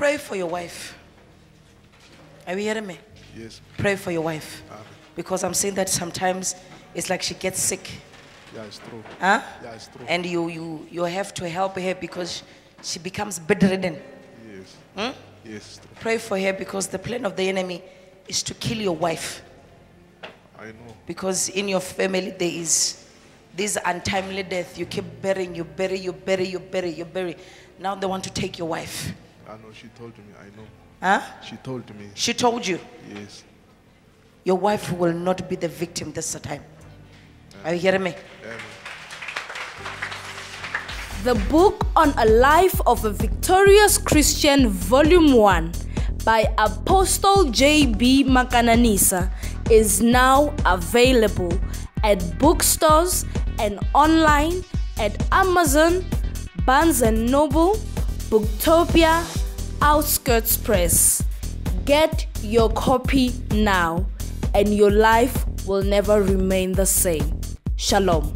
Pray for your wife. Are you hearing me? Yes. Pray for your wife. Amen. Because I'm saying that sometimes it's like she gets sick. Yeah, it's true. Huh? Yeah, it's true. And you, you, you have to help her because she becomes bedridden. yes. Hmm? Yes, it's true. Pray for her because the plan of the enemy is to kill your wife. I know. Because in your family there is this untimely death. You keep burying, you bury, you bury, you bury, you bury. Now they want to take your wife. I know. She told me. I know. Huh? She told me. She told you Yes. your wife will not be the victim this time. Are you hearing me? Amen. The book on a life of a victorious Christian, Volume 1 by Apostle J.B. Makananisa is now available at bookstores and online at Amazon, Barnes & Noble, Booktopia, Outskirts Press. Get your copy now and your life will never remain the same. Shalom.